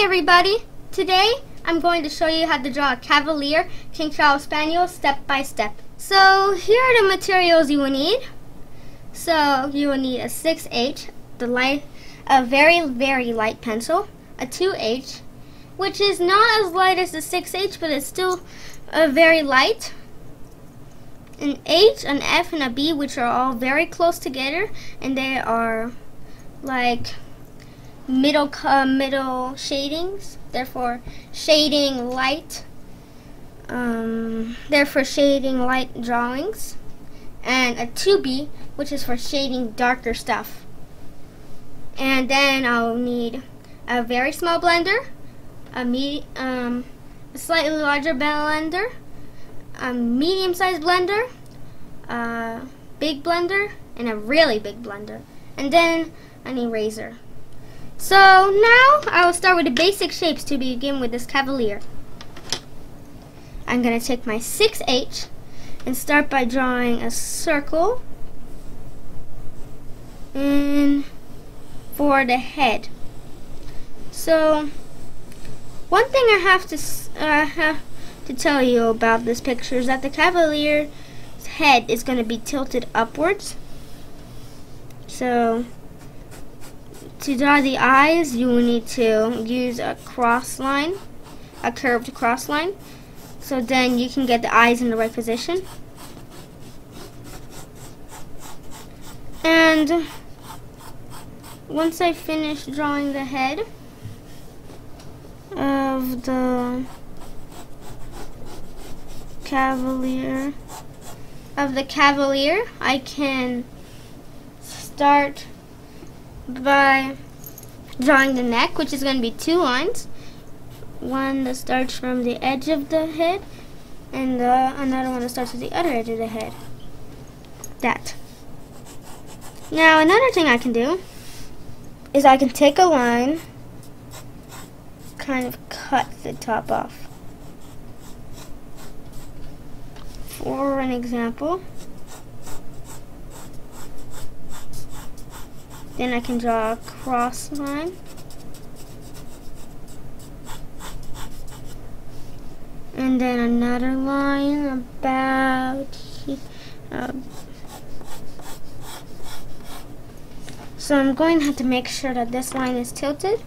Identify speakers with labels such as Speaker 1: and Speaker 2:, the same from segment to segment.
Speaker 1: Everybody! Today I'm going to show you how to draw a Cavalier King Charles Spaniel step by step. So here are the materials you will need. So you will need a 6H, the light, a very very light pencil, a 2H, which is not as light as the 6H but it's still uh, very light, an H, an F, and a B which are all very close together and they are like middle uh, middle shadings therefore shading light um, therefore shading light drawings and a 2B which is for shading darker stuff. And then I'll need a very small blender a, me um, a slightly larger blender a medium-sized blender a big blender and a really big blender and then an eraser so now I will start with the basic shapes to begin with this cavalier. I'm going to take my 6H and start by drawing a circle and for the head. So one thing I have to uh, have to tell you about this picture is that the cavalier's head is going to be tilted upwards. So to draw the eyes, you will need to use a cross line, a curved cross line. So then you can get the eyes in the right position. And once I finish drawing the head of the cavalier of the cavalier, I can start by drawing the neck, which is going to be two lines. One that starts from the edge of the head, and another one that starts with the other edge of the head. That. Now, another thing I can do is I can take a line, kind of cut the top off. For an example, Then I can draw a cross line. And then another line about uh, so I'm going to have to make sure that this line is tilted.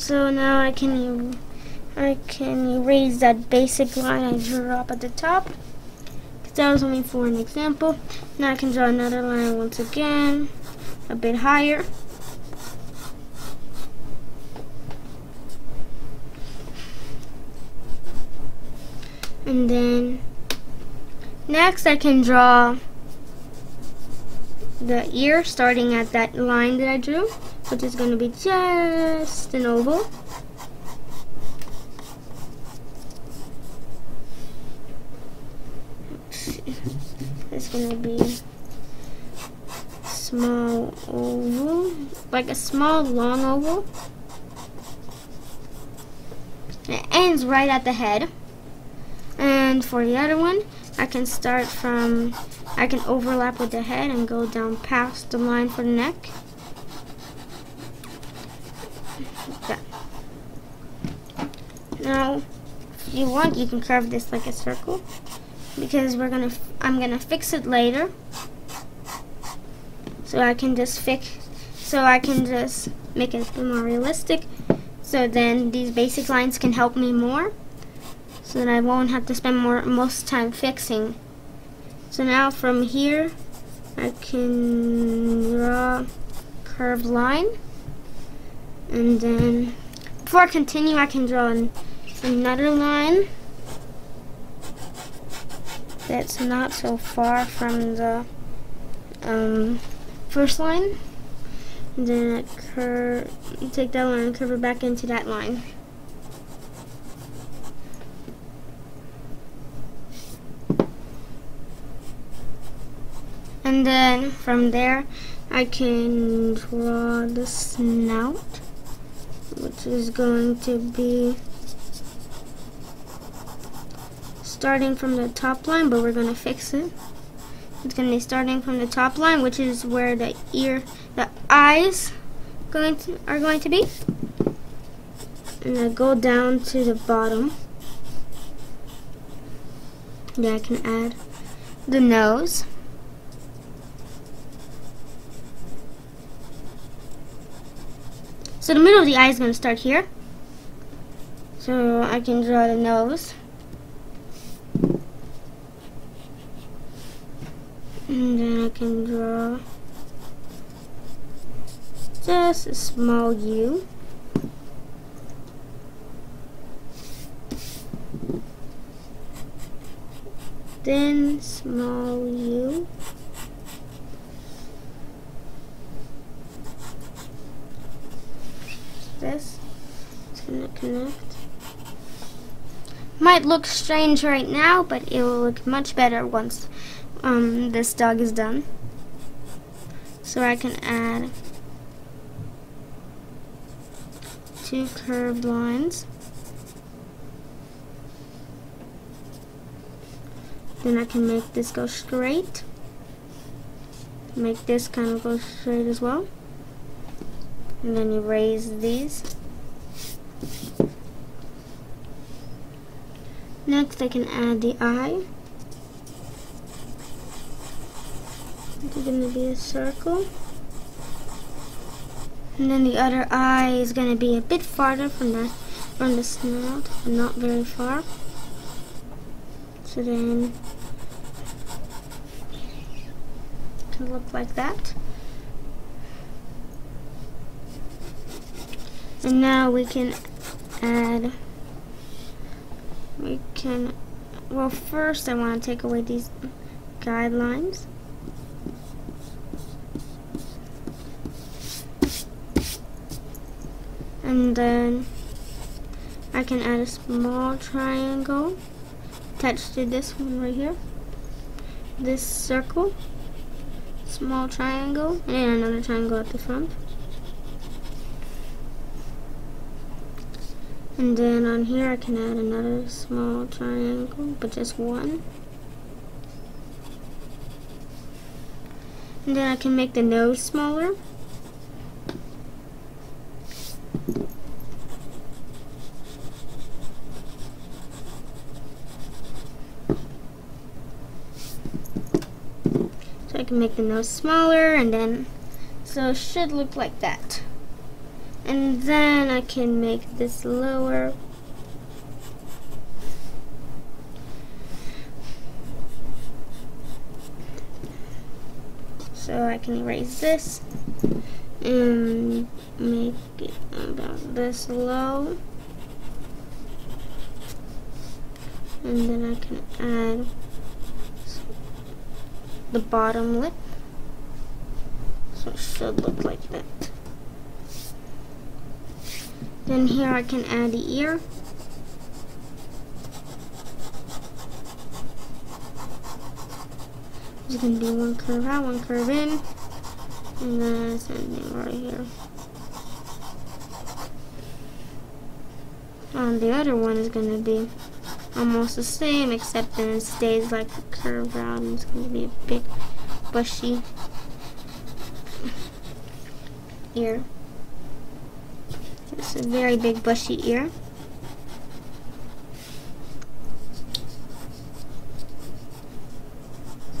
Speaker 1: So now I can I can erase that basic line I drew up at the top. Because that was only for an example. Now I can draw another line once again, a bit higher. And then next I can draw the ear starting at that line that I drew which is going to be just an oval. It's going to be small oval, like a small long oval. it ends right at the head. And for the other one, I can start from, I can overlap with the head and go down past the line for the neck. Now, if you want, you can carve this like a circle because we're gonna, I'm gonna fix it later. So I can just fix, so I can just make it more realistic. So then these basic lines can help me more so that I won't have to spend more most time fixing. So now from here, I can draw curved line and then before I continue I can draw an another line that's not so far from the um, first line. And then take that line and curve it back into that line. And then from there, I can draw the snout, which is going to be starting from the top line, but we're going to fix it. It's going to be starting from the top line, which is where the ear, the eyes going to, are going to be. And I go down to the bottom. Yeah, I can add the nose. So the middle of the eye is going to start here. So I can draw the nose. And then I can draw just a small U. Then small U. This. It's gonna connect. Might look strange right now, but it will look much better once um, this dog is done. So I can add two curved lines. Then I can make this go straight. Make this kind of go straight as well. And then you raise these. Next I can add the eye. Going to be a circle. And then the other eye is going to be a bit farther from the from the snout, but not very far. So then it can look like that. And now we can add we can well first I want to take away these guidelines and then I can add a small triangle attached to this one right here. This circle small triangle and another triangle at the front. And then on here I can add another small triangle but just one. And then I can make the nose smaller I can make the nose smaller and then so it should look like that. And then I can make this lower. So I can erase this and make it about this low and then I can add the bottom lip. So it should look like that. Then here I can add the ear. Going to be one curve out, one curve in, and then something right here. And the other one is going to be almost the same except then it stays like a curve out and it's going to be a big bushy ear. It's a very big bushy ear.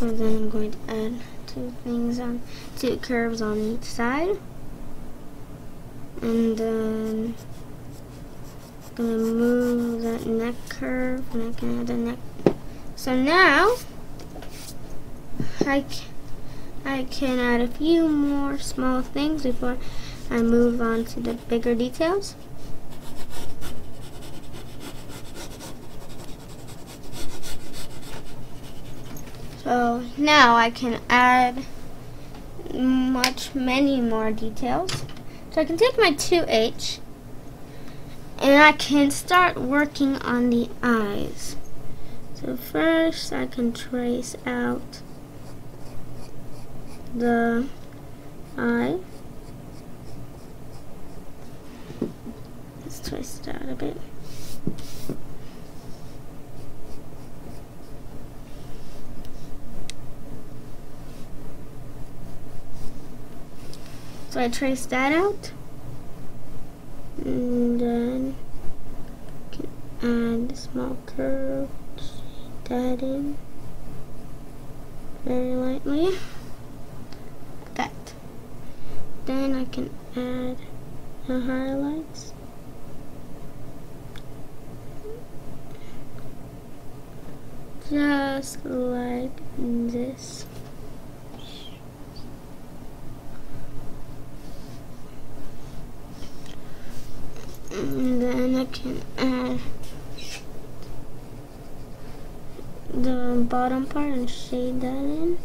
Speaker 1: So then I'm going to add two things on, two curves on each side. And then gonna move that neck curve and I can add a neck. So now I can, I can add a few more small things before I move on to the bigger details. So now I can add much many more details. So I can take my 2H and I can start working on the eyes. So first I can trace out the eye. Let's twist it out a bit. So I trace that out. And then can add a small curve, that in very lightly. like That. Then I can add the highlights. Just like this. And then I can add the bottom part and shade that in.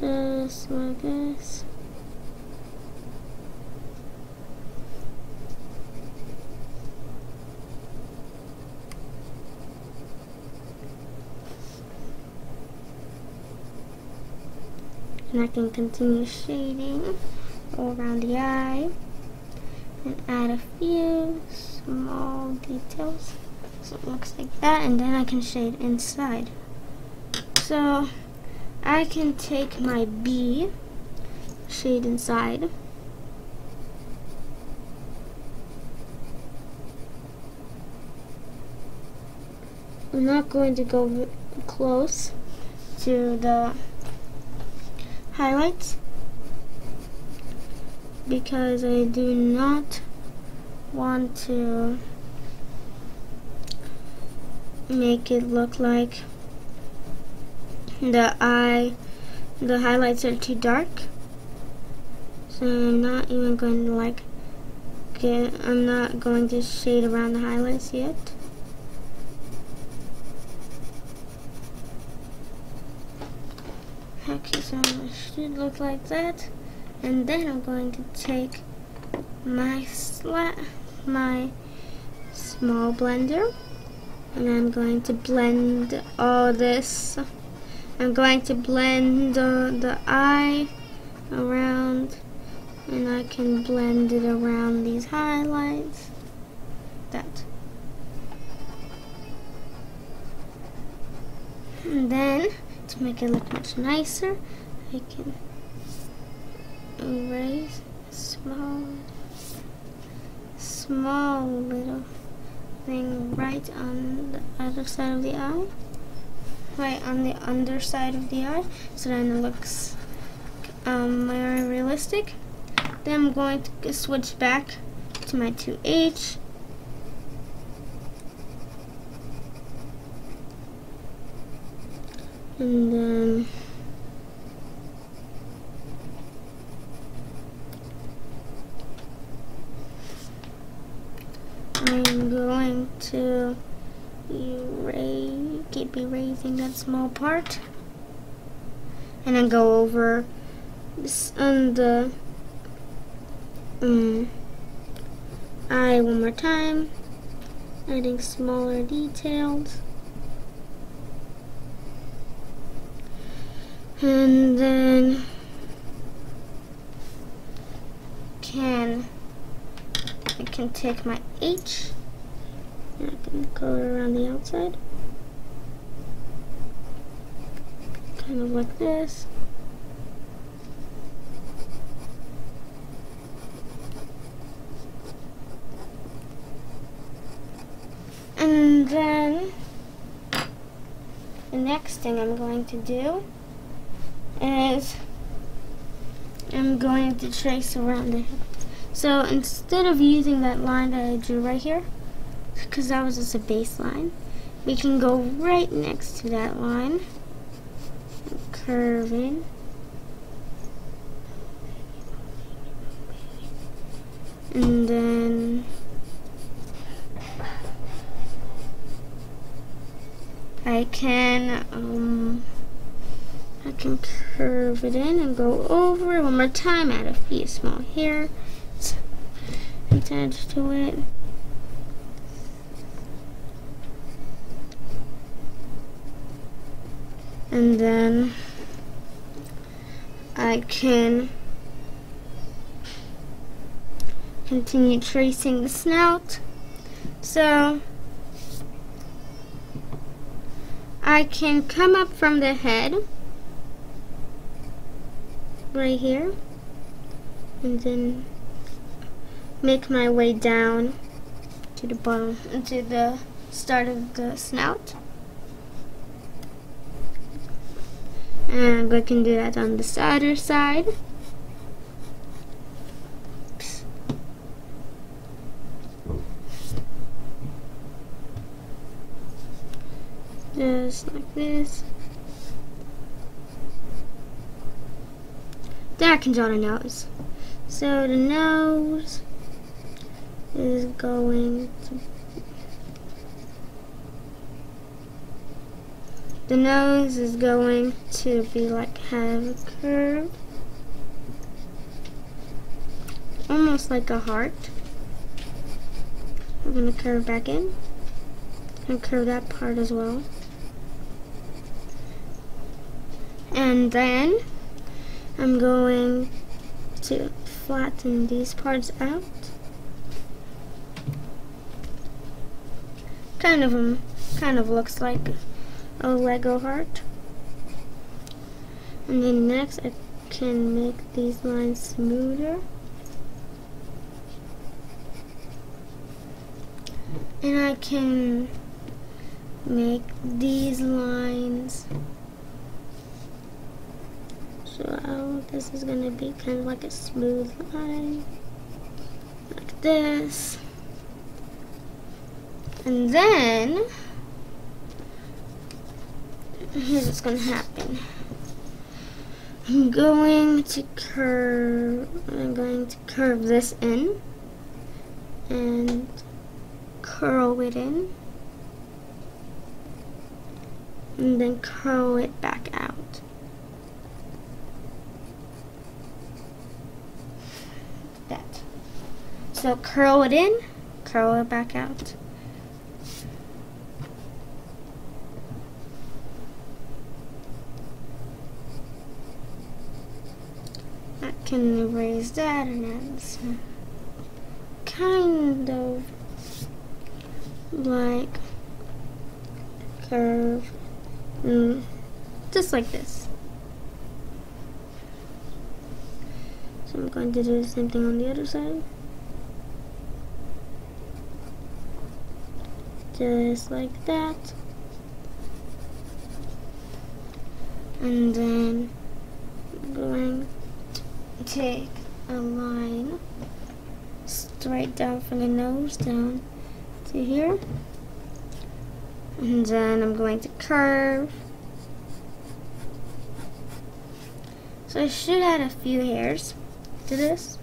Speaker 1: Just like this. And I can continue shading all around the eye and add a few small details so it looks like that and then I can shade inside. So I can take my B shade inside. I'm not going to go close to the highlights because I do not want to make it look like the eye the highlights are too dark. So I'm not even going to like get I'm not going to shade around the highlights yet. Okay so it should look like that. And then I'm going to take my slat my small blender and I'm going to blend all this. I'm going to blend the, the eye around and I can blend it around these highlights. That. And then to make it look much nicer I can erase small, small little thing right on the other side of the eye, right on the underside of the eye, so then it looks um, more realistic. Then I'm going to switch back to my 2H. And then I'm to keep erasing that small part. And then go over this on the um, eye one more time. Adding smaller details. And then can I can take my H and I can around the outside. Kind of like this. And then the next thing I'm going to do is I'm going to trace around the so instead of using that line that I drew right here, because that was just a baseline, we can go right next to that line, curving. And then I can um, I can curve it in and go over one more time, add a few small hairs attached to it. And then I can continue tracing the snout. So I can come up from the head right here and then make my way down to the bottom to the start of the snout and we can do that on the other side just like this There I can draw the nose. So the nose is going to the nose is going to be like have a curve. Almost like a heart. I'm gonna curve back in. And curve that part as well. And then I'm going to flatten these parts out. Kind of kind of looks like a Lego heart. And then next I can make these lines smoother. And I can make these lines so this is gonna be kind of like a smooth line like this and then here's what's gonna happen I'm going to curve I'm going to curve this in and curl it in and then curl it back out That. So curl it in, curl it back out. I can erase that and some kind of like curve, mm, just like this. So I'm going to do the same thing on the other side. just like that and then going take a line straight down from the nose down to here. And then I'm going to curve. So I should add a few hairs to this.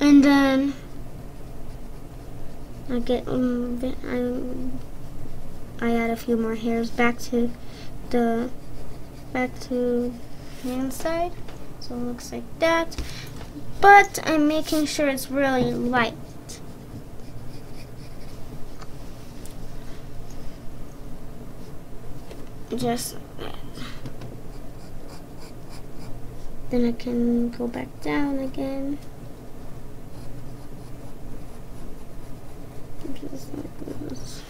Speaker 1: And then I get um, I I add a few more hairs back to the back to hand side. So it looks like that. But I'm making sure it's really light. Just like. Then I can go back down again. just like this.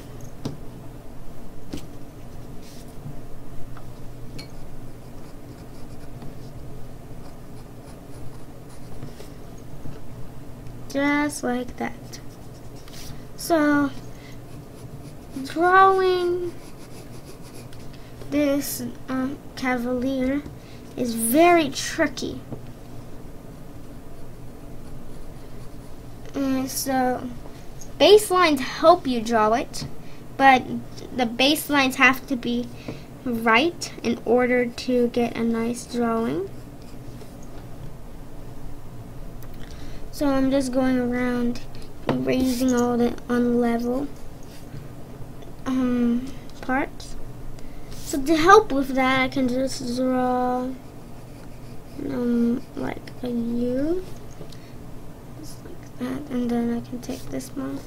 Speaker 1: Just like that. So, drawing this um, cavalier is very tricky. And so, baselines help you draw it, but the baselines have to be right in order to get a nice drawing. So I'm just going around erasing all the unlevel um, parts. So to help with that, I can just draw um, like a U like that and then I can take this one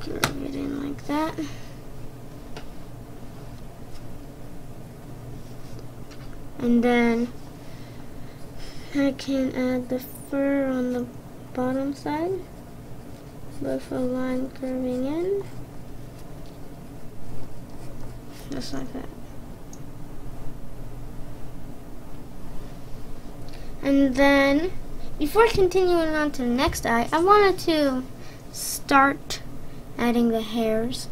Speaker 1: curve it in like that and then I can add the fur on the bottom side with a line curving in Just like that. And then, before continuing on to the next eye, I wanted to start adding the hairs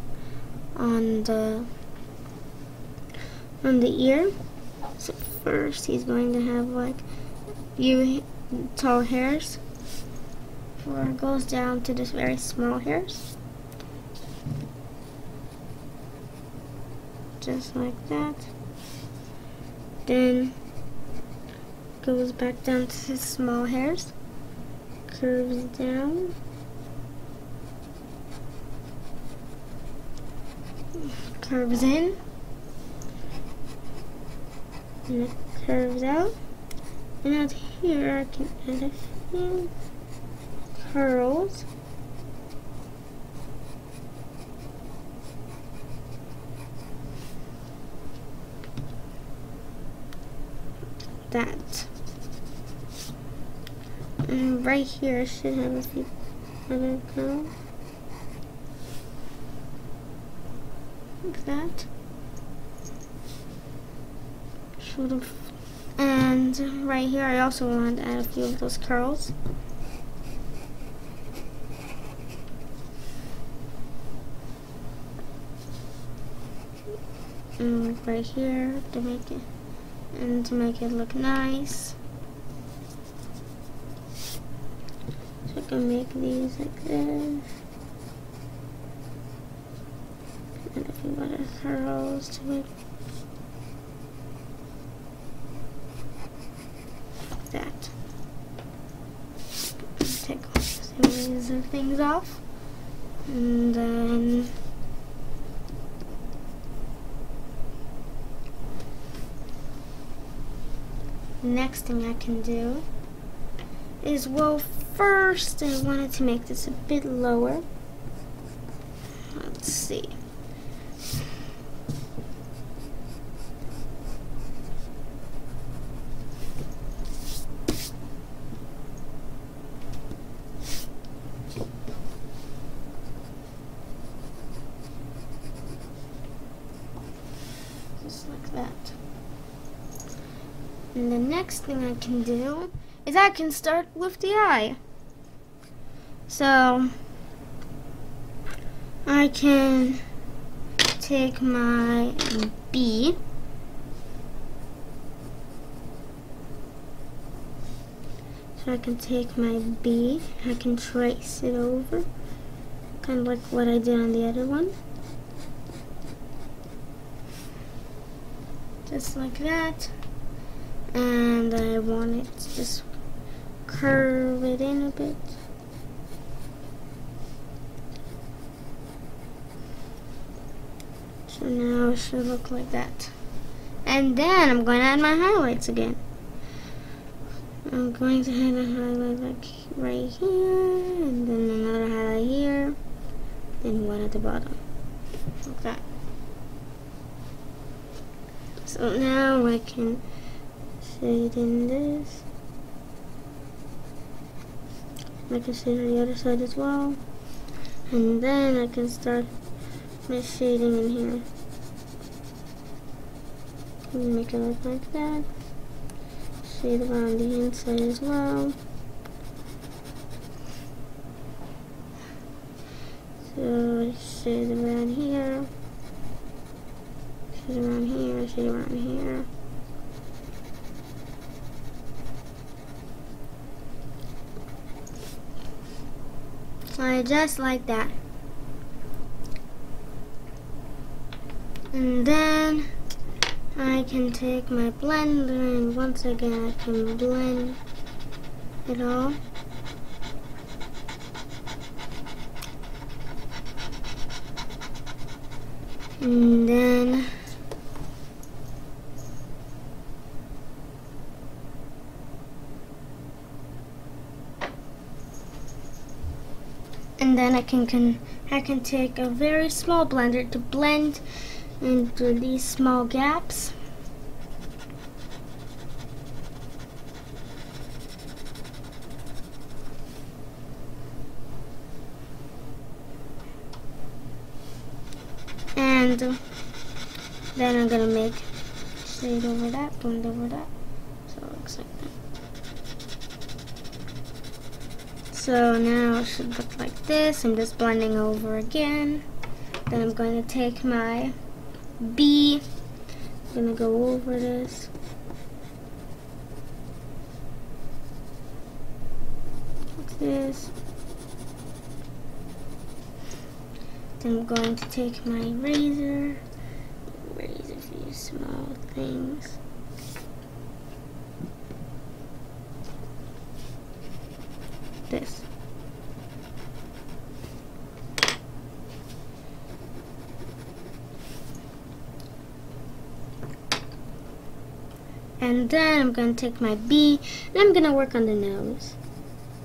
Speaker 1: on the on the ear. So first he's going to have like few tall hairs it goes down to this very small hairs. Just like that. Then goes back down to his small hairs. Curves down. Curves in. And it curves out. And out here I can add a few curls. That. And right here I should have a few other curls. Like that. Should have and right here I also want to add a few of those curls. And right here to make it and to make it look nice. So I can make these like this. And a few other curls to it. that. Take some of these things off. And then next thing I can do is well first I wanted to make this a bit lower. Let's see. And the thing I can do is I can start with the eye. So I can take my B So I can take my B, I can trace it over, kind of like what I did on the other one. Just like that and I want it to just curve it in a bit. So now it should look like that. And then I'm going to add my highlights again. I'm going to add a highlight like right here, and then another highlight here, and one at the bottom. Like that. So now I can shade in this. I can shade on the other side as well. And then I can start my shading in here. Make it look like that. Shade around the inside as well. So shade around here. Shade around here, shade around here. I just like that. And then I can take my blender and once again I can blend it all. And then and then I can, can I can take a very small blender to blend into these small gaps. And Then I'm gonna make shade over that, blend over that. So it looks like that. So now it should look like this. I'm just blending over again. Then I'm going to take my B. I'm gonna go over this. Like this. Then I'm going to take my razor, erase a few small things. This. And then I'm going to take my B and I'm going to work on the nose.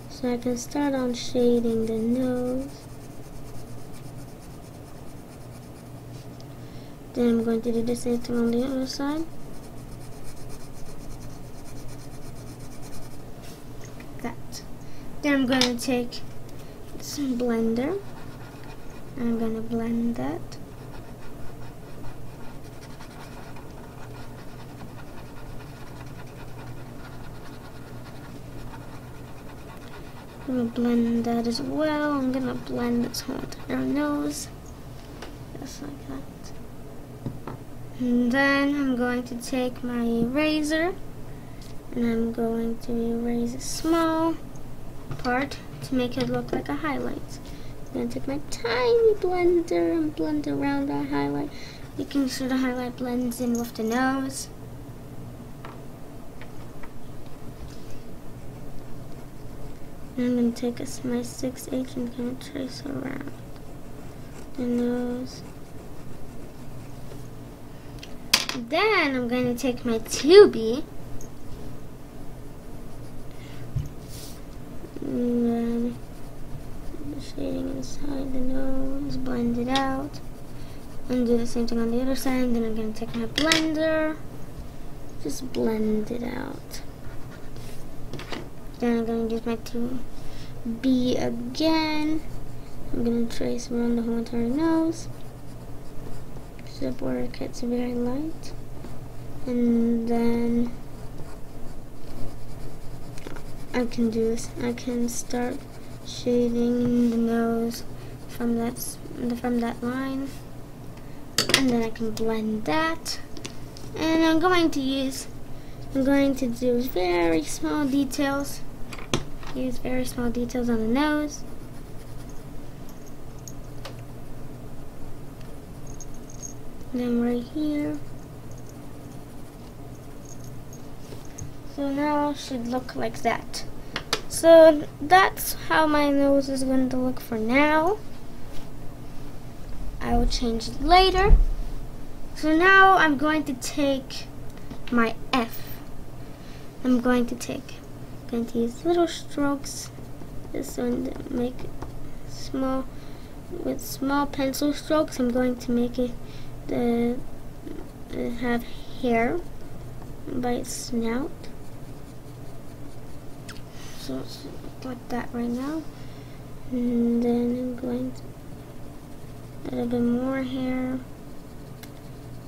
Speaker 1: So I can start on shading the nose. Then I'm going to do the same thing on the other side. That. Then I'm going to take some blender. I'm going to blend that. Gonna blend that as well. I'm gonna blend this whole entire nose. Just like that. And then I'm going to take my eraser and I'm going to erase a small part to make it look like a highlight. I'm to take my tiny blender and blend around that highlight, making sure the highlight blends in with the nose. And I'm going to take a, my 6H and kind of trace around the nose. Then I'm going to take my 2B and then the shading inside the nose, blend it out, and do the same thing on the other side. Then I'm going to take my blender, just blend it out. Then I'm going to use my 2B again. I'm going to trace around the whole entire nose. The border gets very light. And then I can do this. I can start shading the nose from that from that line. And then I can blend that. And I'm going to use I'm going to do very small details. Use very small details on the nose. And then right here. So now it should look like that. So that's how my nose is going to look for now. I will change it later. So now I'm going to take my F. I'm going to take, Use little strokes, this one to make small, with small pencil strokes, I'm going to make it the, uh, have hair by its snout. So it's like that right now. And then I'm going to a bit more hair.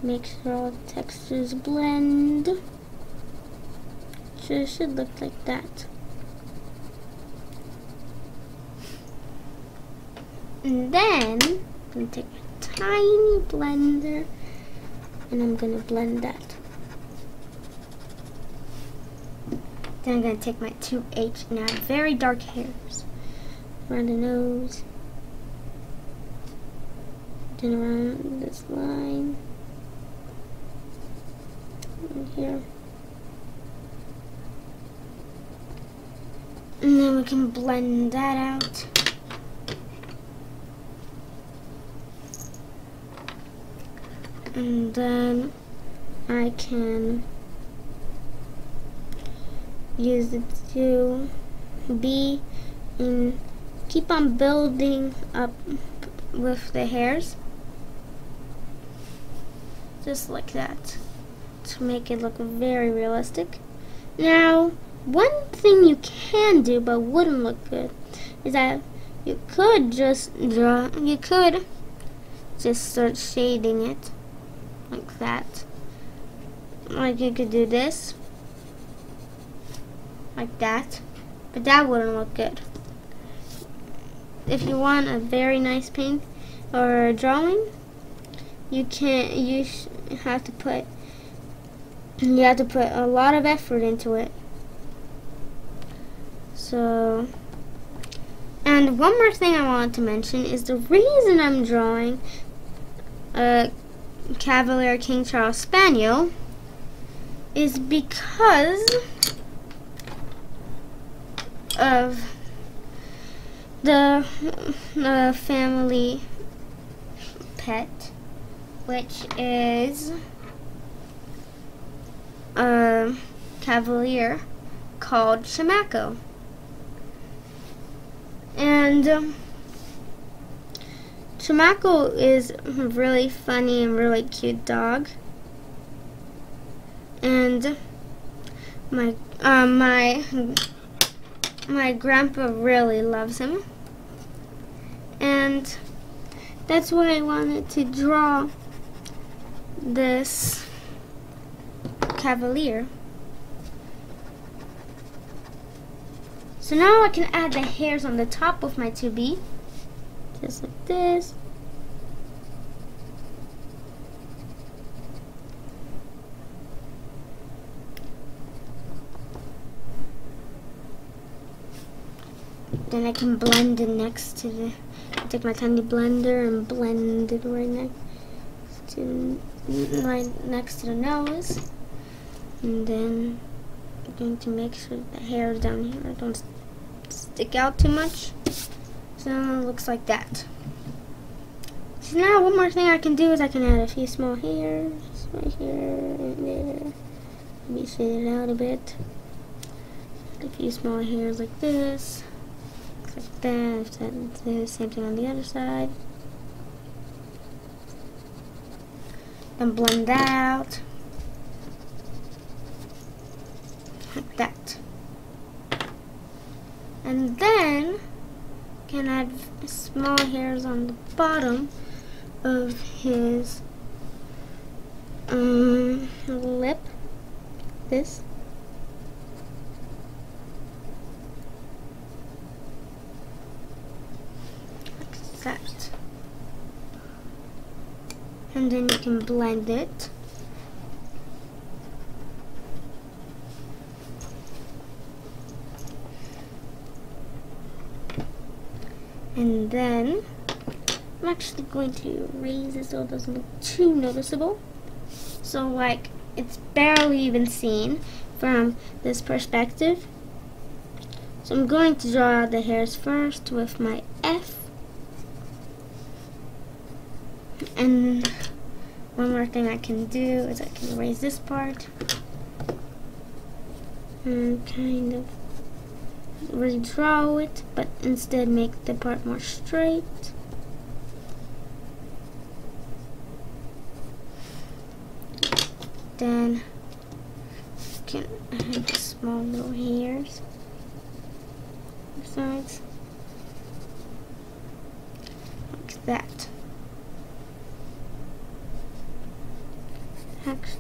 Speaker 1: Make sure all the textures blend. So it should look like that. And then I'm gonna take a tiny blender and I'm gonna blend that. Then I'm gonna take my 2H and add very dark hairs around the nose. Then around this line. And here. And then we can blend that out. And then I can use it to be and keep on building up with the hairs. Just like that. To make it look very realistic. Now, one thing you can do but wouldn't look good is that you could just draw, you could just start shading it like that. Like you could do this, like that, but that wouldn't look good. If you want a very nice paint or drawing, you can't. You have to put. You have to put a lot of effort into it. So, and one more thing I wanted to mention is the reason I'm drawing a Cavalier King Charles Spaniel is because of the uh, family pet, which is a Cavalier called Shimako. And um, is a really funny and really cute dog. And my uh, my my grandpa really loves him. And that's why I wanted to draw this cavalier. So now I can add the hairs on the top of my 2B. Just like this. Then I can blend it next to the, take my tiny blender and blend it right next to, right next to the nose. And then I'm going to make sure the hairs down here don't stick out too much. So it looks like that. So now one more thing I can do is I can add a few small hairs right here and there. Maybe shade it out a bit. A few small hairs like this. Like that. The same thing on the other side. Then blend that out. Like that. And then can add small hairs on the bottom of his um, lip. This. Like that. And then you can blend it. And then I'm actually going to raise it so it doesn't look too noticeable. So like it's barely even seen from this perspective. So I'm going to draw out the hairs first with my F. And one more thing I can do is I can raise this part and kind of redraw it, but instead make the part more straight. Then can add small little hairs sides like that.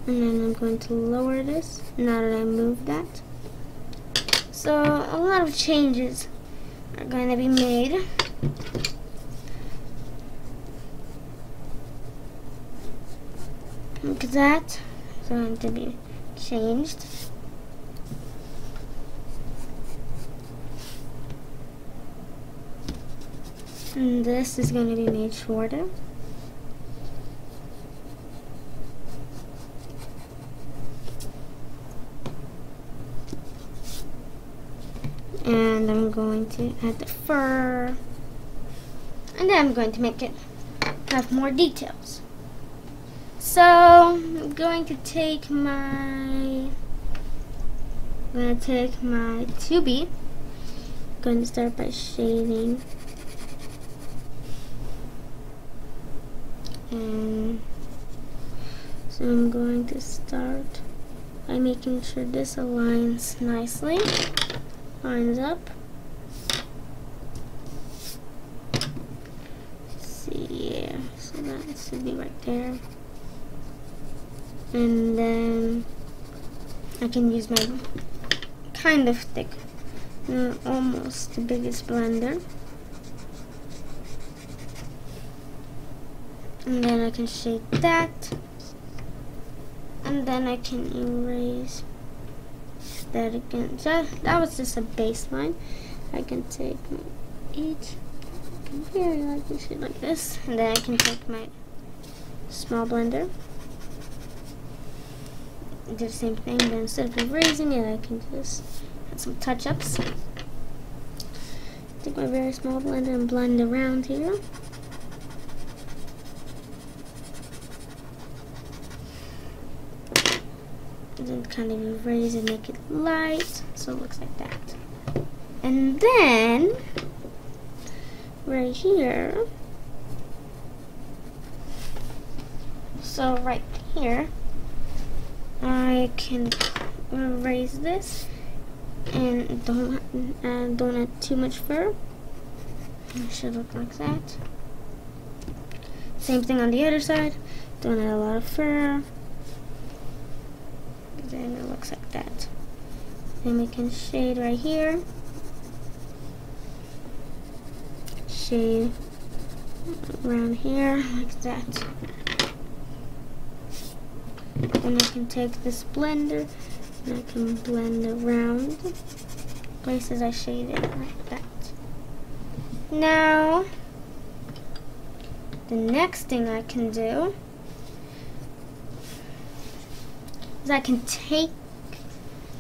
Speaker 1: and then I'm going to lower this now that I moved that. So a lot of changes are going to be made. At that. It's going to be changed. And this is going to be made shorter. And I'm going to add the fur. And then I'm going to make it have more details. So I'm going to take my I'm going to take my 2B I'm going to start by shading and so I'm going to start by making sure this aligns nicely lines up. Let's see, yeah, so that should be right there. And then I can use my kind of thick, uh, almost the biggest blender. And then I can shade that. And then I can erase that again. So that was just a baseline. I can take each I can shade like this. And then I can take my small blender. Do the same thing, but instead of erasing it, I can just add some touch-ups. Take my very small blender and blend around here. And then kind of erase and make it light, so it looks like that. And then, right here, so right here, I can erase this and don't uh, don't add too much fur. It should look like that. Same thing on the other side. Don't add a lot of fur. Then it looks like that. Then we can shade right here. Shade around here like that. Then I can take this blender and I can blend around places I shaded like that. Now, the next thing I can do is I can take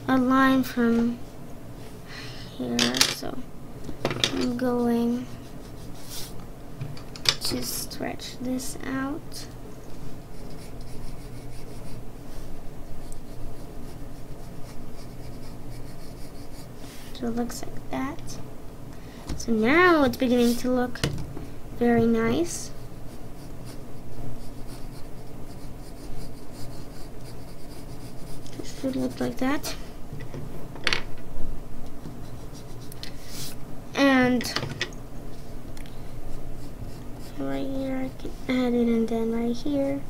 Speaker 1: a line from here, so I'm going to stretch this out. So it looks like that. So now it's beginning to look very nice. It should look like that. And right here I can add it and then right here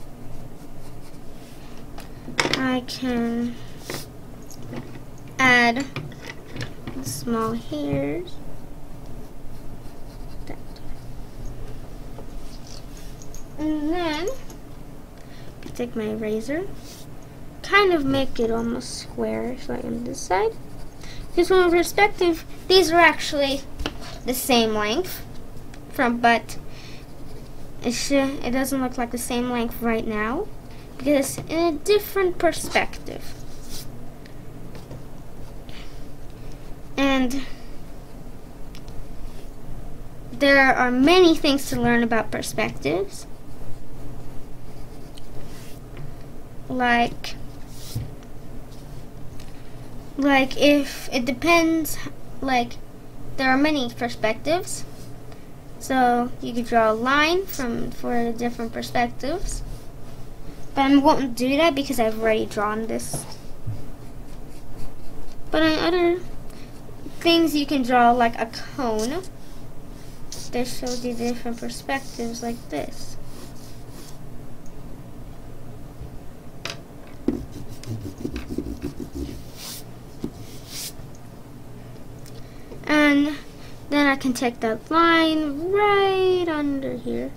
Speaker 1: I can add small hairs. That. And then take my eraser, kind of make it almost squarish I am this side. Because from a perspective, these are actually the same length from but it it doesn't look like the same length right now because it's in a different perspective. And there are many things to learn about perspectives. Like, like if it depends, like there are many perspectives. So you could draw a line from for different perspectives. But I won't do that because I've already drawn this. But on other things you can draw like a cone. This shows you different perspectives like this. And then I can take that line right under here.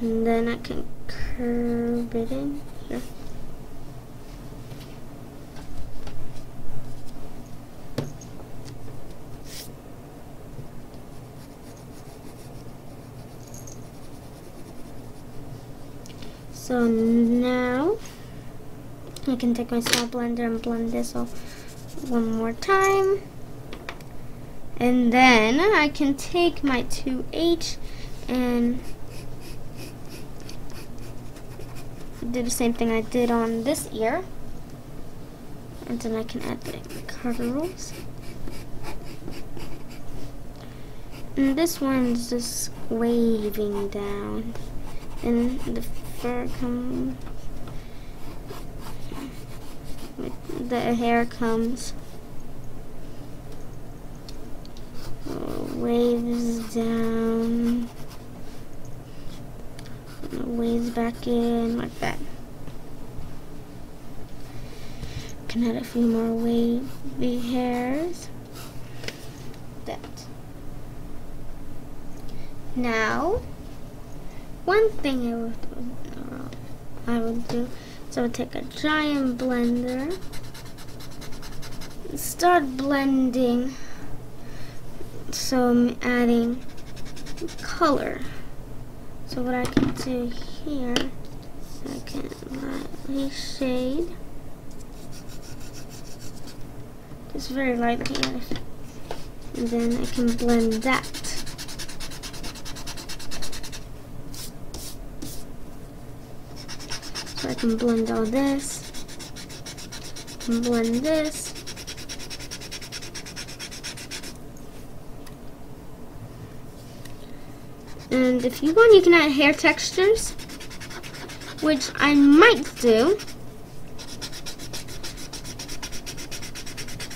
Speaker 1: And then I can curve it in here. So now I can take my small blender and blend this off one more time. And then I can take my 2H and do the same thing I did on this ear. And then I can add the curls. And this one's just waving down. And the fur comes, the hair comes, uh, waves down, waves back in like that. Can add a few more wavy hairs. That. Now, one thing I would, uh, I would do, so take a giant blender, start blending, so I'm adding color. So what I can do here, I can lightly shade, just very lightly, and then I can blend that. So I can blend all this, and blend this, And if you want, you can add hair textures, which I might do.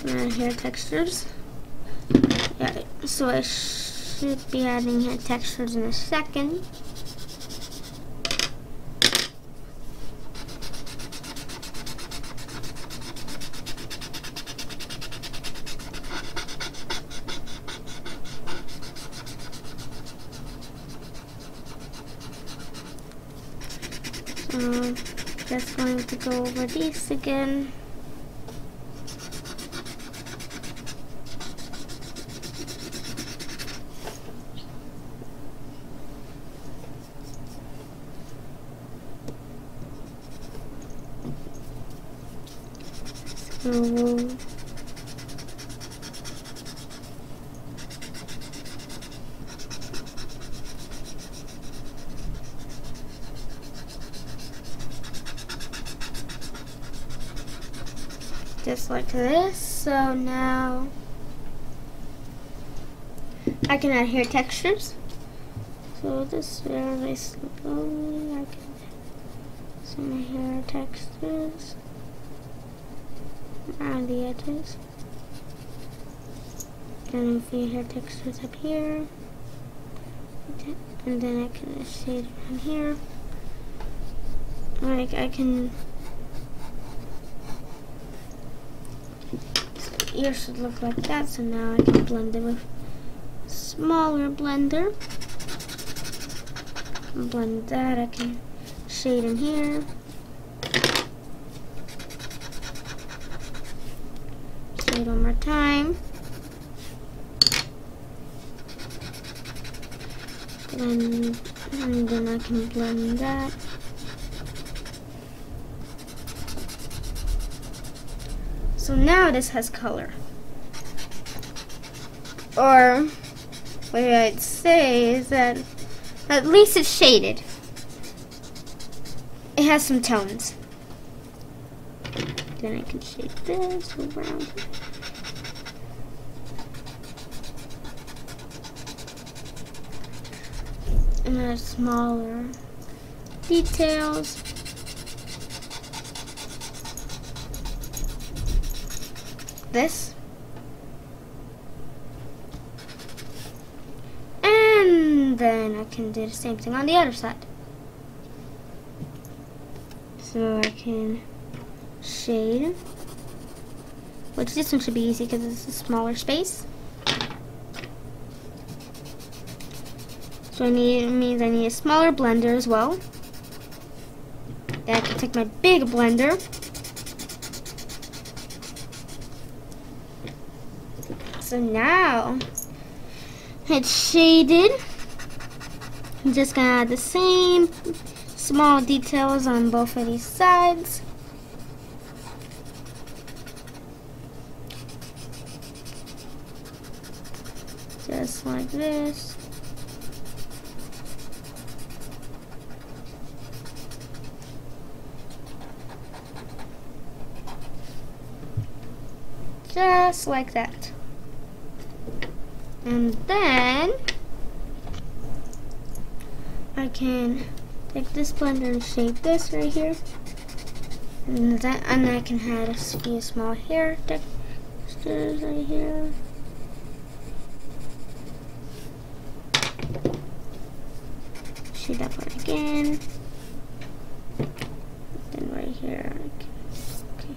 Speaker 1: Add hair textures. Yeah, so I should be adding hair textures in a second. Um, just going to go over these again. So just like this. So now I can add hair textures. So this very slowly I can some hair textures around the edges. And few hair textures up here. And then I can shade around here. Like I can ear should look like that. So now I can blend it with smaller blender. Blend that. I can shade in here. Shade one more time. Blend, and then I can blend that. So now this has color. Or what I'd say is that at least it's shaded. It has some tones. Then I can shade this around. And then smaller details. This. And then I can do the same thing on the other side. So I can shade, which this one should be easy because it's a smaller space. So I need, it means I need a smaller blender as well. Then I can take my big blender So now it's shaded. I'm just gonna add the same small details on both of these sides. Just like this. Just like that. And then I can take this blender and shape this right here. And that and I can add a few small hair textures right here. shade that part again. Then right here, okay,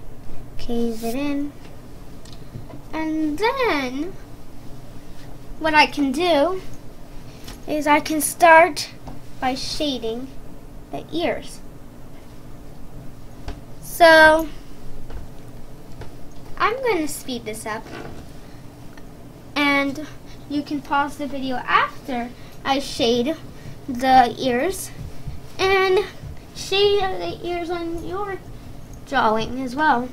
Speaker 1: cave it in. And then, what I can do is I can start by shading the ears. So, I'm going to speed this up. And you can pause the video after I shade the ears and shade the ears on your drawing as well.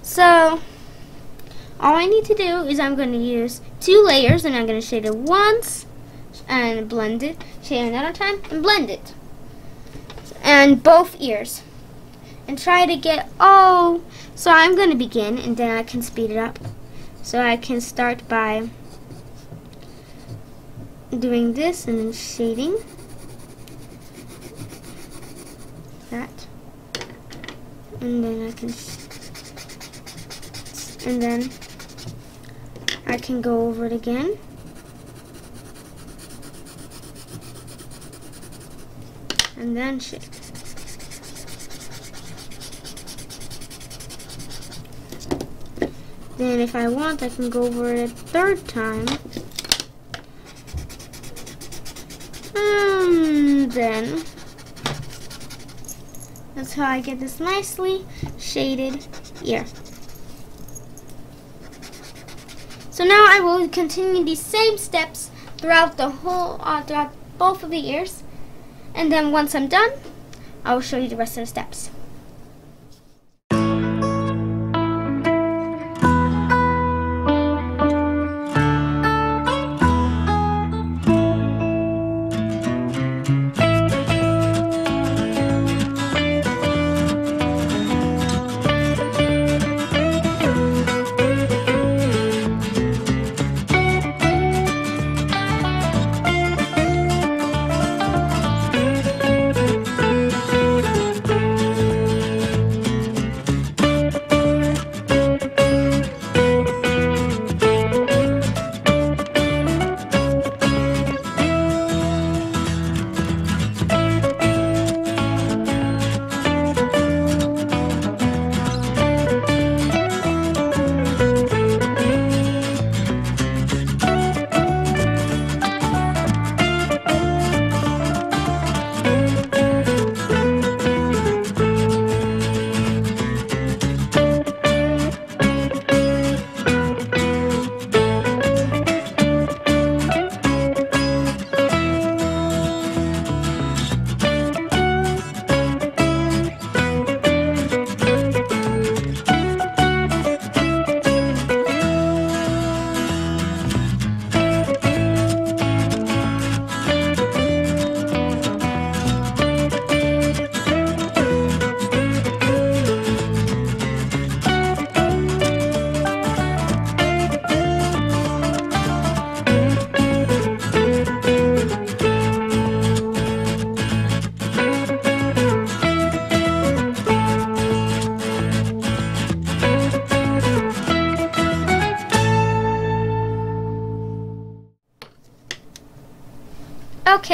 Speaker 1: So, all I need to do is I'm going to use two layers and I'm going to shade it once and blend it, shade it another time and blend it. And both ears. And try to get, oh, so I'm going to begin and then I can speed it up. So I can start by doing this and then shading that and then I can and then I can go over it again. And then shade then if I want I can go over it a third time. And then that's how I get this nicely shaded. Ear. So now I will continue these same steps throughout the whole, uh, throughout both of the ears. And then once I'm done, I will show you the rest of the steps.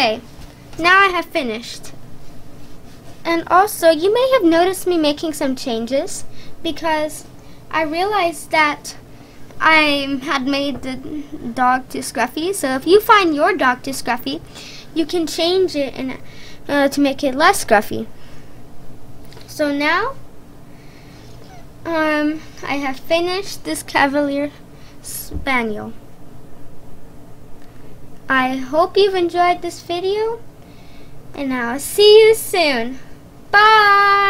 Speaker 1: Okay, now I have finished. And also, you may have noticed me making some changes because I realized that I had made the dog too scruffy. So if you find your dog too scruffy, you can change it and, uh, to make it less scruffy. So now, um, I have finished this Cavalier Spaniel. I hope you've enjoyed this video, and I'll see you soon. Bye!